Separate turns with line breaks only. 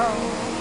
Oh.